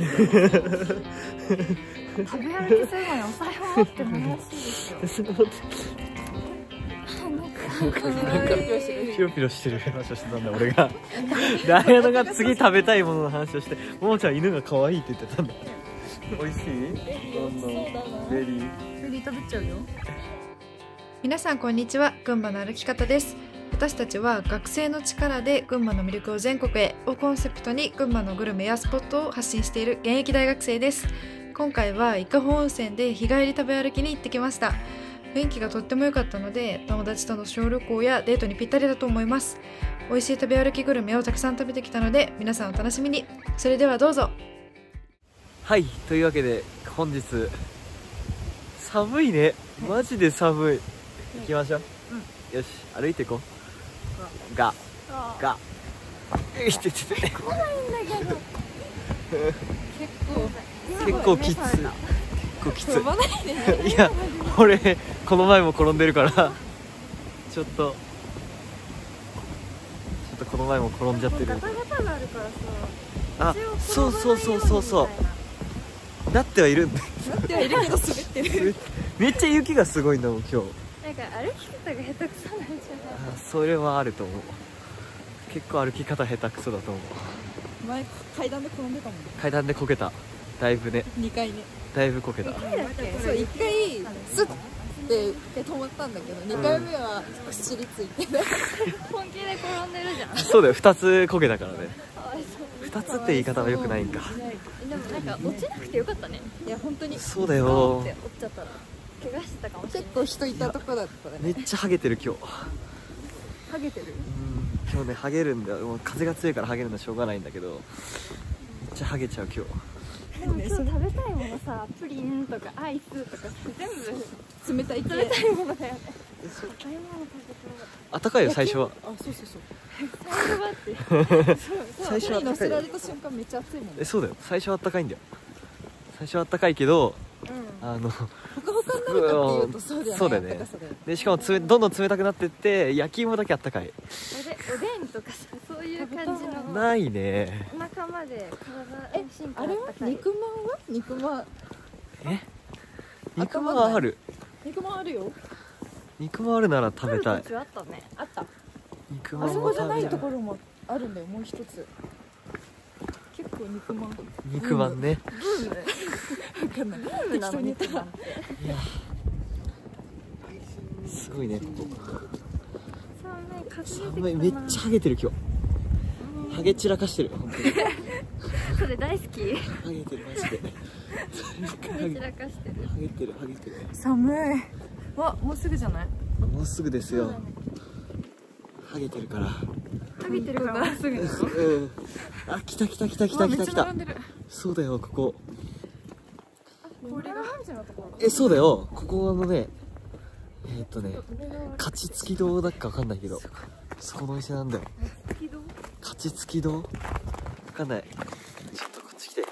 食べ歩きするのにお財布持ってないらしいですよ。なんかピロピロしてる話をしてたんだ俺が。で綾乃が次食べたいものの話をしてももちゃん犬が可愛いって言ってたんだ美味しい？どんどん。ベリー。ベリー食べちゃうよ。皆さんこんにちは。群馬の歩き方です私たちは学生の力で群馬の魅力を全国へをコンセプトに群馬のグルメやスポットを発信している現役大学生です。今回は伊香保温泉で日帰り食べ歩きに行ってきました。雰囲気がとっても良かったので友達との小旅行やデートにぴったりだと思います。美味しい食べ歩きグルメをたくさん食べてきたので皆さんお楽しみに。それではどうぞ。はいというわけで本日寒いね。マジで寒い。行きましょう、よし歩いていこうがが。いててて結構きつい結構きつ。いいや俺この前も転んでるからちょっと。ちょっとこの前も転んじゃってるガタガタがあるからさあそうそうそうそうそう。な。ってはいるんだではいるけど滑ってる。めっちゃ雪がすごいんだもん今日なんか歩き方が下手くそなんじゃない？あそれはあると思う。結構歩き方下手くそだと思う。前階段で転んでたもんね。階段でこけた。だいぶね。2階ね。だいぶこけた。そう1回スッてで止まったんだけど2回目は走りついて 本気で転んでるじゃん。そうだよ。2つこけたからね。2つって言い方はよくないんか。でもなんか落ちなくてよかったね。いや本当に。そうだよ。落ちちゃったら怪我してたかもしれ結ない。構人いたとこだったね。めっちゃハゲてる今日。ハゲてる？うん。今日ねハゲるんだよ。もう風が強いからハゲるのはしょうがないんだけど。めっちゃハゲちゃう今日。でも今日食べたいものさプリンとかアイスとか全部冷たい系冷たいものだよね。あったかいよ最初は。あそうそうそう。最初はって。最初は乗せられた瞬間めっちゃ熱いもんね。えそうだよ。最初はあったかいんだよ。最初はあったかいけどうん。あのほかっていうとそうだよね。そうだよね。でしかもつめどんどん冷たくなってって焼き芋だけあったかい。おでんとかさそういう感じの。ないね。お腹まで体えの芯かあれはらあったかい。肉まんは？肉まん。え？肉まんある。肉まんあるよ。肉まんあるなら食べたい。あったね。あった。肉まんあそこじゃないところもあるんだよもう一つ。結構肉まん肉まん。ねブームわかんないブームな。の適当に言った肉まんいやすごいねここ寒いめっちゃハゲてる今日。ハゲ散らかしてる。本当に。それ大好き。ハゲてるマジで。ハゲ散らかしてる。ハゲてるハゲてる。寒い。わもうすぐじゃない？もうすぐですよ。ハゲてるからハゲてるか。らすぐうん。あ来た来た来た来た来た来た。そうだよここ。これがえそうだよ。ここのねえーっとね勝ち付き堂だっかわかんないけど。そこのお店なんだよ。勝ち付き堂？わかんない。ちょっとこっち来て。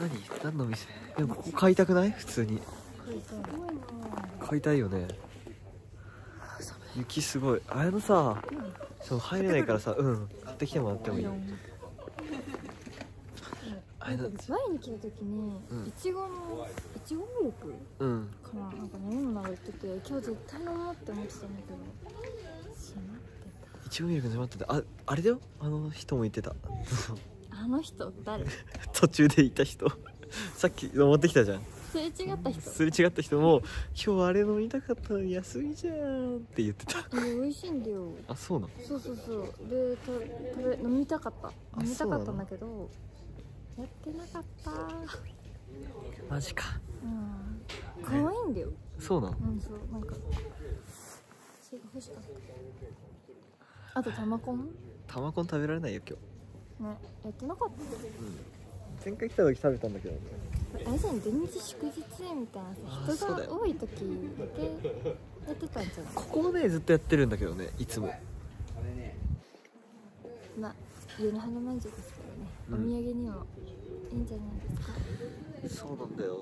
何？何のお店？でもここ買いたくない？普通に。買いたいよね雪すごい。あれのさそう入れないからさうん。買ってきてもらってもいい。あれの前に来た時にうん。いちごのいちごミルクうん。かななんか飲み物が売ってて今日絶対飲もうって思ってたんだけど。閉まっていちごミルク閉まってた。ああれだよ。あの人も言ってた。たあの人誰？途中でいた人。さっき持ってきたじゃんすれ違った人。すれ違った人も「今日あれ飲みたかったのに休みじゃん」って言ってた。いや美味しいんだよ。あそうなの？そうそうそう。でた食べ飲みたかった。あ飲みたかったんだけどやってなかった。マジか。うん。可愛いんだよ。そうなの？うんそう。なんか欲しかった。あと玉コン玉コン食べられないよ今日。ねやってなかった。前回来た時食べたんだけどねあれじゃん土日祝日みたいあなさ人が多い時だけやってたんじゃない？ここはねずっとやってるんだけどねいつも。まあ花まんじゅうですからね、うん。お土産にはいいんじゃないですか？そうなんだよ。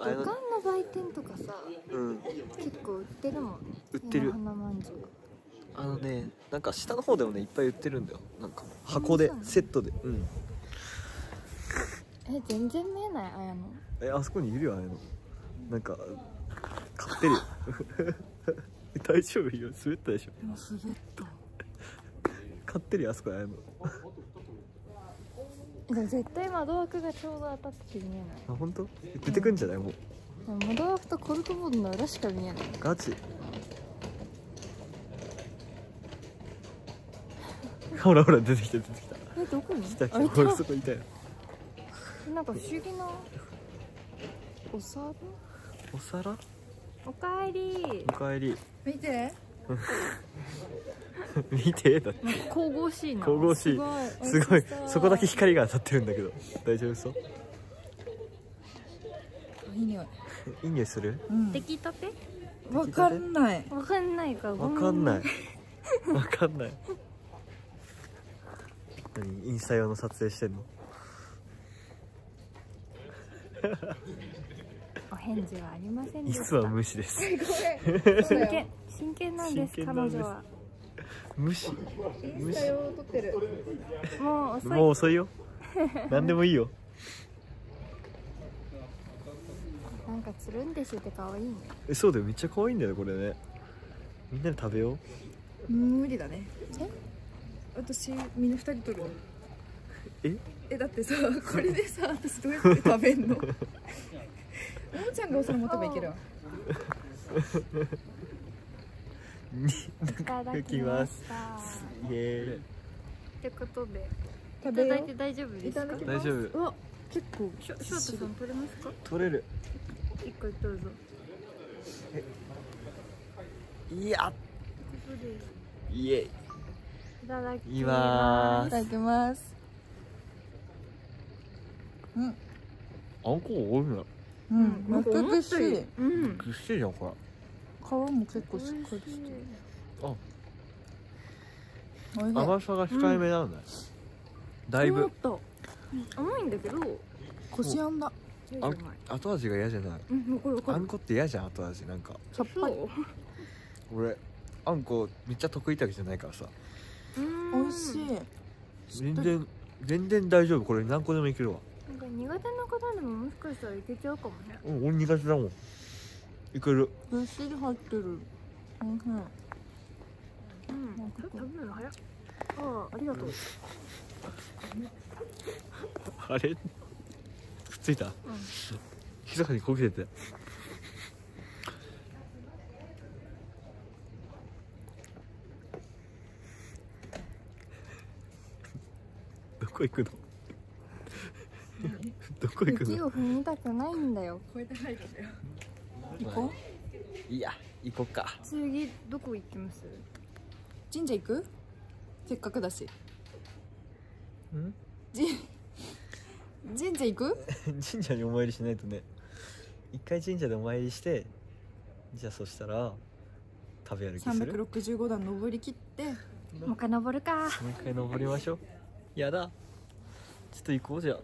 あ旅館の売店とかさうん。結構売ってるもんね。売ってる。花まんじゅうあのねなんか下の方でもねいっぱい売ってるんだよ。なんか箱でセットで。うんえ全然見えないあやのえあそこにいるよあれのなんか買ってるよ大丈夫よ。滑ったでしょ。でも滑った。買ってるよあそこあれのでも絶対窓枠がちょうど当たってて見えない。あ本当？出てくんじゃない？もう。でも窓枠とコルクボードの裏しか見えない。ガチ。ほらほら出てきた出てきた。えどこに？来た来た。俺そこいたよ。たなんか不思議なお皿？お皿？おかえり。おかえり。見て。見て？だって。神々しいな。神々しい。すごい。そこだけ光が当たってるんだけど。大丈夫そう？いい匂い。いい匂いする？うん。出来たて？わかんない。わかんないか。わかんない。いわかんない。何？インスタ用の撮影してんの？お返事はありませんでした。実は無視です。真剣真剣なん。です真剣なんです彼女は。無視。無視を撮ってる。もう遅い。もう遅いよ。何でもいいよ。なんかつるんでして可愛いね。えそうだよ。めっちゃ可愛いんだよこれね。みんなで食べよう。無理だね。え？私みんな二人撮るの。え？えだってさこれでさ私どうやって食べんの？ももちゃんがお皿持てばいけるわ。いただきました。イエーイ。ってことでい食ただいて大丈夫ですか？大丈夫。うわ結構しょ翔太さん取れますか？取れる。一個どうぞ。いや。ここでイエーイ。いただきます。いただきますうん。あんこ多いなうん。なんか全思っよりくしたっしりうん。ぐっしりじゃんこ皮も結構しっかりしてる。れあ甘さが控えめなんだよだいぶ。思った甘いんだけど。こしあんだ。あ後味が嫌じゃない？うんもうこれわかる。あんこって嫌じゃん後味なんか。さっぱり。俺あんこめっちゃ得意ってわけじゃないからさ。うん。美味しい。全然全然大丈夫。これ何個でもいけるわか苦手な方でももしかしたらいけちゃうかもね。うん俺苦手だもん。いける。ぐっしり入ってる。うんうん。うんなんか食べるの早っああありがとう。あれ？くっついた、ひそかにこけて。たよどこ行くの？どこ行くの？雪を踏みたくないんだよ。これで入るんだよ。行こう。いや行こっか。次どこ行きます？神社行く？せっかくだし。ん？神社行く？神社にお参りしないとね。一回神社でお参りしてじゃあそしたら食べ歩きする？も365段登り切って。もう一回登るか。う一回登りましょう。やだ。ちょっと行こうじゃあ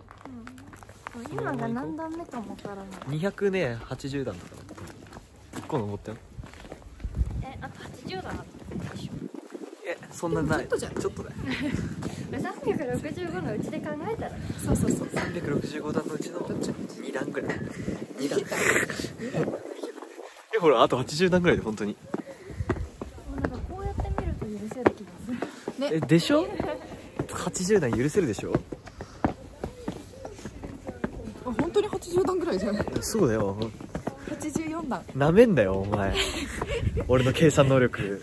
今が何段目かもわからない200ね80段とかだった。1個登ったよ。えあと80段あったでしょ。えそんなない。ちょっとじゃんちょっとだよ。365のうちで考えたらそう。そうそう365段のうちのどっち？2段ぐらい。2段。えほらあと80段ぐらいで本当に。もうなんかこうやって見ると許せる気がする。えでしょ？80段許せるでしょあ本当に80段ぐらいじゃんそうだよ。84段。なめんだよお前。俺の計算能力。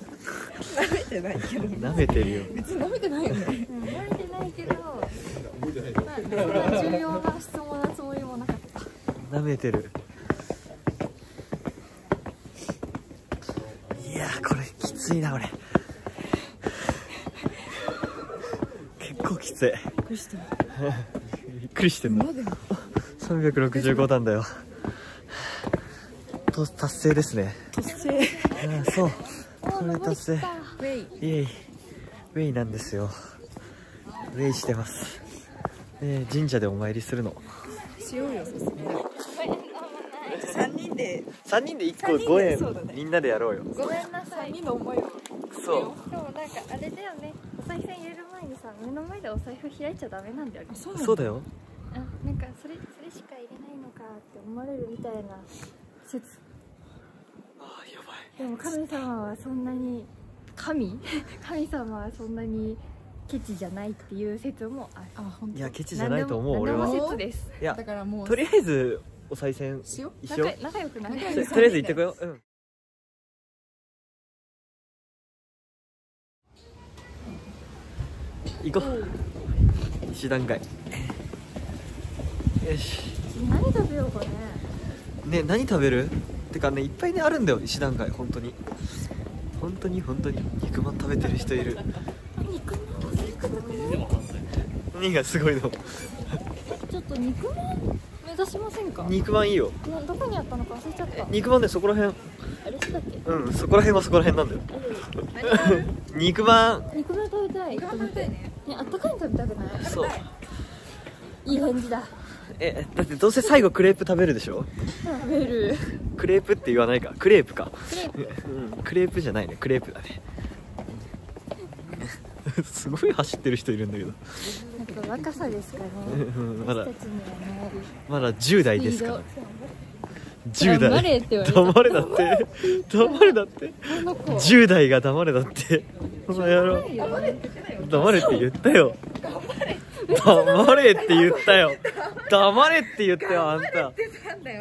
舐めてないけどなめてるよ。別に舐めてないよね。うん慣れてないけどまあそんな重要な質問なつもりもなかった。なめてる。いやーこれきついな俺結構きつい。びっくりした。びっくりしてんの365段だよ。と達成ですね。達成。うんそう。これ達成。ウェイイエイ。ウェイなんですよ。ウェイしてます。で神社でお参りするの。しようよ3人で3人で1個三人で5円、ね。みんなでやろうよ。ごめんなさい。3人の思いをそう。でもなんかあれだよね。お賽銭入れる前にさ目の前でお財布開いちゃダメなんだよね。そうだよ。あなんかそれしか入れないのかって思われるみたいな説。あーやばい。でも神様はそんなに神？神様はそんなにケチじゃないっていう説もある。あ本いやケチじゃないと思う俺は。何でも説です。いやだからもうとりあえずお賽銭しよう。一緒？仲仲良く仲良く仲良くととりあえず行ってこよう。うん。行こう。一段階よし。何食べようかね。ね何食べる？てかねいっぱいねあるんだよ石段階本当に。本当に本当に。肉まん食べてる人いる。肉まん？欲しくなくない何がすごいの？ちょっと肉まん目指しませんか？肉まんいいよ。などこにあったのか忘れちゃった。肉まんねそこら辺。あれそうだっけ？うんそこら辺はそこら辺なんだよ。肉まん。肉まん食べたい。頑張ってね。ねあったかいの食べたくない？そう。いい返事だえだってどうせ最後クレープ食べるでしょ？食べる。クレープって言わないか？クレープか？クレープ。うんクレープじゃないね。クレープだね。すごい走ってる人いるんだけど。なんか若さですかね。うんまだ。まだ10代ですから。スピード10代。黙れって言われた。黙れだって。黙れだって。この子。10代が黙れだって。この野郎黙れって言ったよ黙れって言ったよ。黙れって言った。よあんた。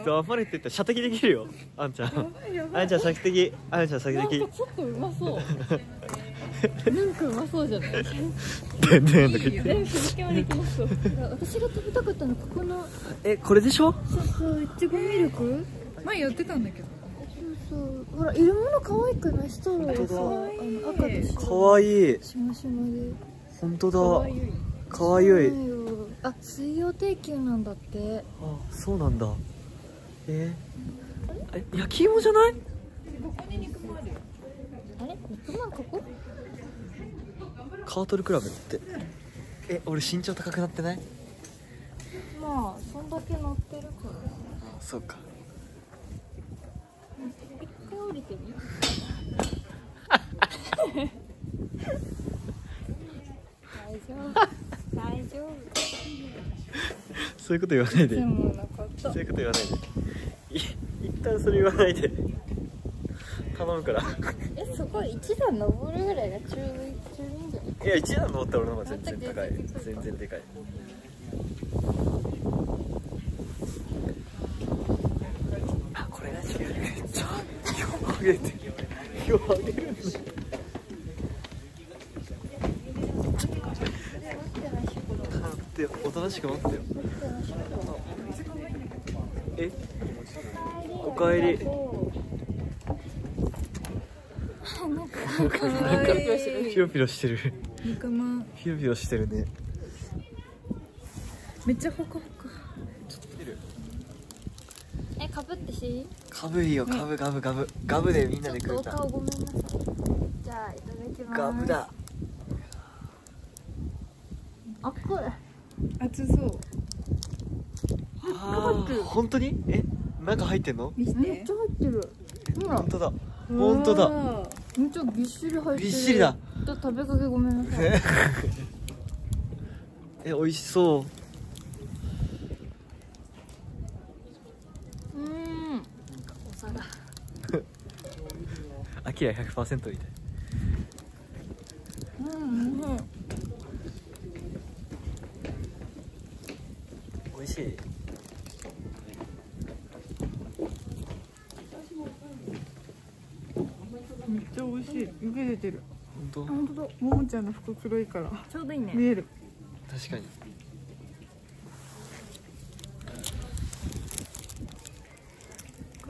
黙れって言ったら射的できるよあんちゃん。あんちゃん射的あんちゃん射的ちょっとうまそう。なんかうまそうじゃない？でんでんとか言私が食べたかったのここのえこれでしょそうそういちごミルク前やってたんだけどそうそうほら入れ物可愛くないストローがさあ本の赤と白かわいいしましまで本当だかわいい。あ水曜定休なんだって。あそうなんだ。えー、え焼き芋じゃない？あれ？肉まんここ？カートルクラブって。え俺身長高くなってない？まあそんだけ乗ってるから。そうか。一回降りてみ？大丈夫。大丈 夫そういうこと言わないで。そういうこと言わないで。い一旦それ言わないで。頼むから。えそこ一段登るぐらいが中中いいんじゃないいや一段登ったら俺の方が全然高い。全然でかい。あこれめっちゃ票上げて。る票上げるんだ待ってよおとなしく待ってよ。え？おかえり。なんかピロピロしてる。ピロピロしてるね。めっちゃホクホクえかぶってしい？ガブいいよ。ガブガブガブ。ガブでみんなでちょっとお食うた顔ごめんなさい。じゃあいただきます。ガブだ。あっこれ熱そう。あー。本当に？え？中入ってんの？めってちゃ入ってる。ほら。本当だ。本当だ。だめっちゃぎっしり入ってるびっしりだと食べかけごめんなさい。え美味しそう。うーんお皿。アキラ100%みたいうんうん美味しい。めっちゃ美味しい。湯気出てる。本本当だ。ももちゃんの服黒いから。ちょうどいいね。見える。当確かに。こ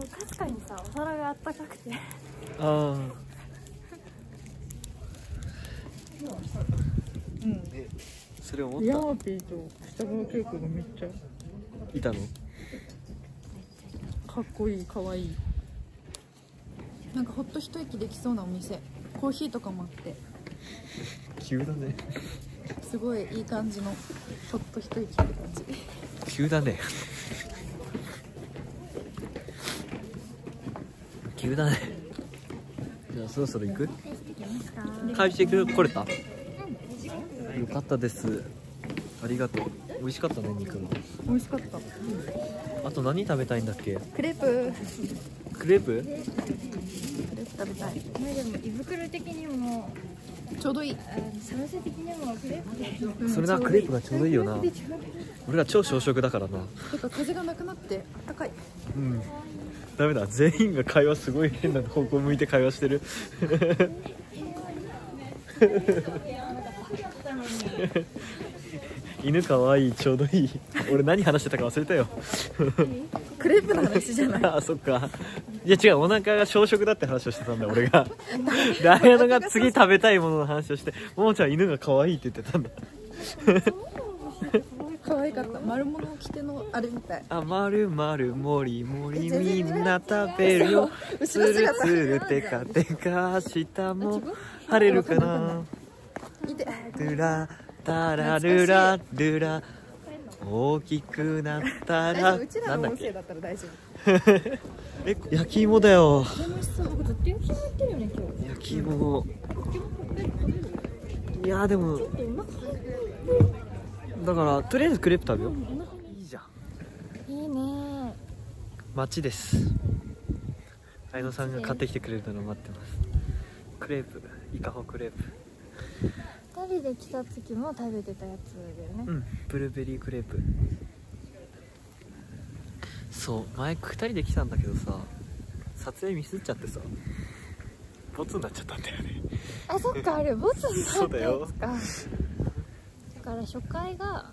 う確かにさお皿があったかくて。ああうん。えそれ思っヤマピーと下川稽古がめっちゃ。たいたの？かっこいいかわいい。なんかほっと一息できそうなお店。コーヒーとかもあって。急だね。すごいいい感じのほっと一息って感じ。急だね。急だね。じゃあそろそろ行く？帰ってくる来れた？よかったです。ありがとう美味しかったね肉も。美味しかった。あと何食べたいんだっけ？クレープ。クレープ？クレープ食べたい。まあでも胃袋的にも。ちょうどいい。あの寒さ的にもクレープ。でそれなクレープがちょうどいいよな。俺ら超小食だからな。てか風がなくなってあったかい。うん。ダメだ。全員が会話すごい変な方向向いて会話してる犬かわいいちょうどいい。俺何話してたか忘れたよ。クレープの話じゃない。あそっか。いや違うお腹が小食だって話をしてたんだよ俺が。で綾乃が次食べたいものの話をしてももちゃん犬が可愛いって言ってたんだ。可愛かった。丸物を着てのあれみたい。あまるまるもりもりみんな食べるよ。後つるつるてかてか明日も。晴れるかな？いてルラルラ大きくなったらうちらの音声だったら大丈え焼き芋だよ焼き芋。いやでもだからとりあえずクレープ食べよう。いいじゃん。いいね。街です。愛野さんが買ってきてくれるのを待ってます。クレープイカホクレープ二人で来た時も食べてたやつだよね。うんブルーベリークレープ。そう前2人で来たんだけどさ撮影ミスっちゃってさボツになっちゃったんだよね。あそっかあれ ボツになったやそうだよ。つかだから初回が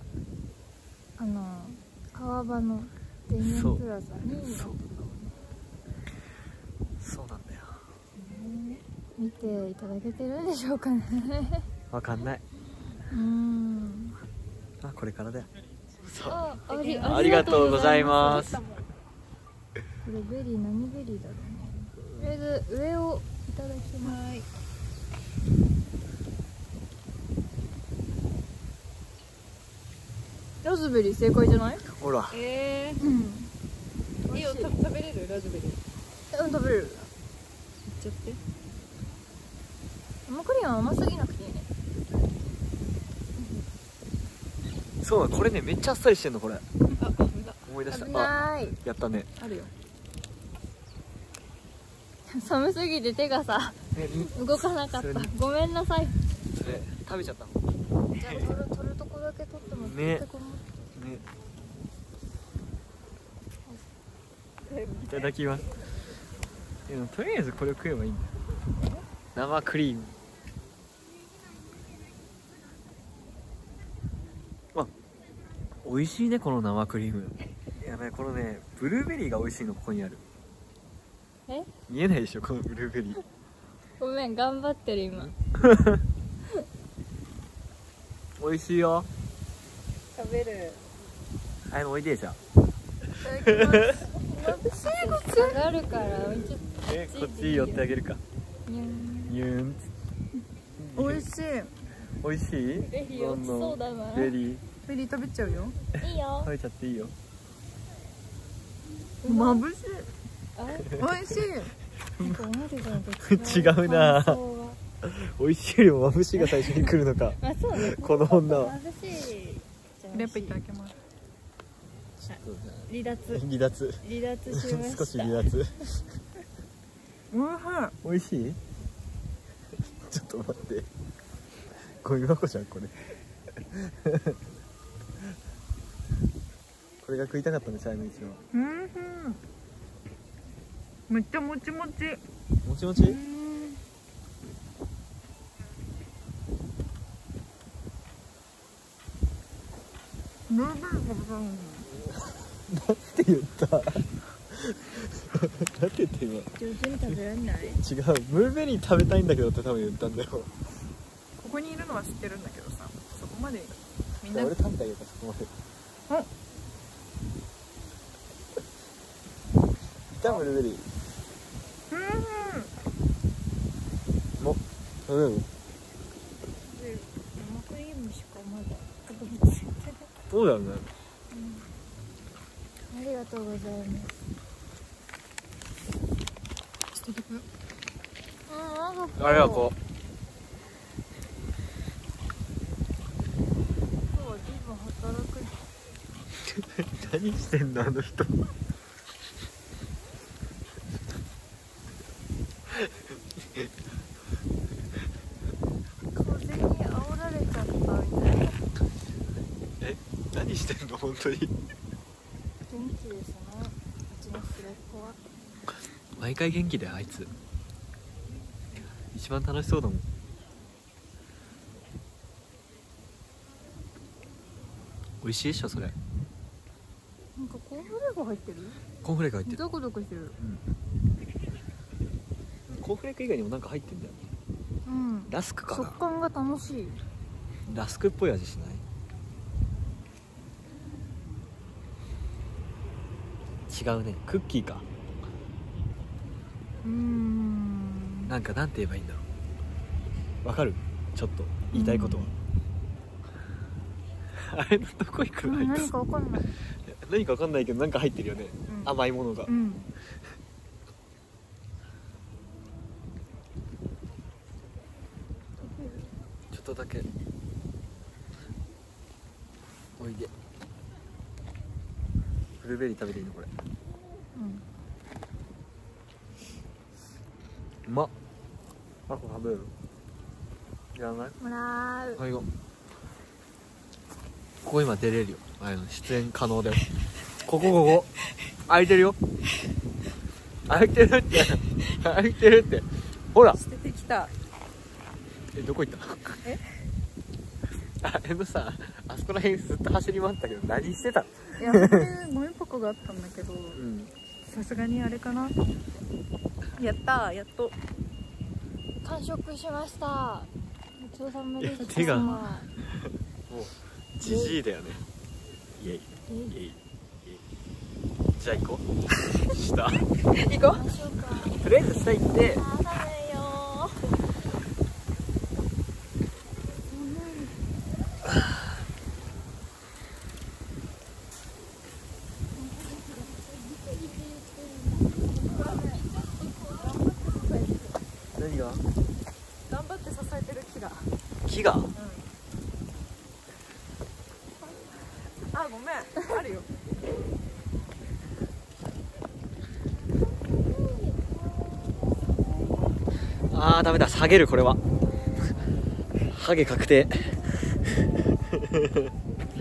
あの川場の田園プラザにそう。そうなんだよ。見ていただけてるんでしょうかねわかんない。うん。あこれからだよ。そう。あありがとうございます。これベリー何ベリーだろうね。とりあえず上をいただきます。ラズベリー正解じゃない？ほら。えうん。ー、いいよた食べれる？ラズベリー。うん食べれる。いっちゃって。生クリームは甘すぎなくていいねそうだこれねめっちゃあっさりしてんのこれ。あ危な思い出した。危あやったね。あるよ。寒すぎて手がさね動かなかった。ごめんなさい。それ食べちゃった。じゃあ取る取るとこだけ取ってもらってね。ねい。ただきます。とりあえずこれを食えばいいんだ。よ生クリーム美味しいねこの生クリーム。やばいこのねブルーベリーが美味しいのここにある。え？見えないでしょこのブルーベリー。ごめん頑張ってる今。美味しいよ。食べる。はいおいでじゃ下がるからちょっえこっち寄ってあげるか。とニュン。ニューン。美味しい。美味しい？ベリー落ちそうだな。ベリーベリー食べちゃうよ。いいよ。食べちゃっていいよ。眩しい。あ美味しい。違うな。美味しいよりも眩しいが最初に来るのか。あそうね。この女は。眩しい。クレープい。ただきます離脱。離脱。離脱しました。少し離脱。おい。しい？ちょっと待って。ゴミ箱じゃんこれこれが食いたかったねチャイの一番。いうん。めっちゃもちもち。もちもち？ブルーベリー食べたいのにって言った？なんて言った今？上手に食べられない。違う。ブルーベリー食べたいんだけどって多分言ったんだよ。ここにいるのは知ってるんだけどさそこまでみんな。俺食べてあげるからそこまでいたブルーベうん。もうん。そうだよねありがとうございますあああれはこ今日は随分働く 何してんのあの人。風に煽られちゃったみたいな。え何してんの本当に。元気ですね。うちの末っ子は。毎回元気だよあいつ。一番楽しそうだもん。美味しいでしょそれンフレーク入ってる？コーンフレーク入ってる。ドコドコしてる？コーンフレーク以外にもなんか入ってんだよ。うん。ラスクかな。食感が楽しい。ラスクっぽい味しない？違うね。クッキーか。うーん。なんかなんて言えばいいんだろう。わかる？ちょっと。言いたいことは、あれどこ行くの？何かわかんない何かわかんないけどなんか入ってるよね、うん。甘いものが、うん。ちょっとだけ。おいで。ブルーベリー食べていいのこれうんうまっあこれ食べるいらないもらうはいよここ今出れるよ。あの出演可能だよここここ。空いてるよ。空いてるって。空いてるって。ほら。捨ててきた。えどこ行った？え？あれのさあそこら辺ずっと走り回ったけど何してた？のいや本当にゴミ箱があったんだけどうん。さすがにあれかな。やったやっと。完食しました。ごちそうさまでした。手が。様もうじじいだよね。イエイ。イえエイ。じゃあ行こう。下。行こう。かとりあえず下行って。頑張って支えてる木が。木があごめんあるよあーダメだ。下げるこれは。ハゲ確定。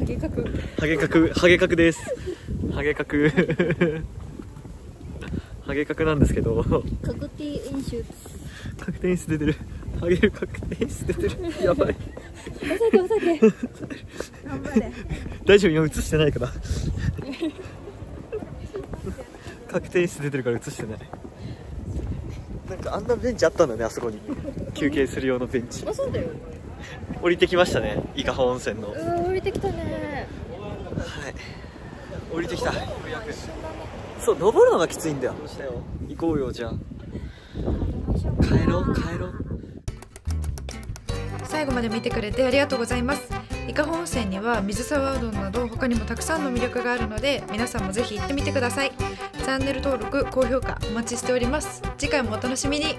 ハゲ角ハゲ角ハゲ角です。ハゲ角ハゲ角なんですけど。確定演習確定演出出てる。ハゲる確定演出出てる。やばい。お酒お酒頑張れ大丈夫今映してないから。確定演出出てるから映してないなんかあんなベンチあったんだねあそこに。休憩する用のベンチ。あそうだよ降りてきましたね伊香保温泉の。はいうん降りてきたね。降りてきた。そう登るのがきついんだよ。行こうよじゃあ。帰ろう帰ろう。最後まで見てくれてありがとうございます伊香保温泉には水沢うどんなど他にもたくさんの魅力があるので皆さんもぜひ行ってみてください。チャンネル登録高評価お待ちしております。次回もお楽しみに。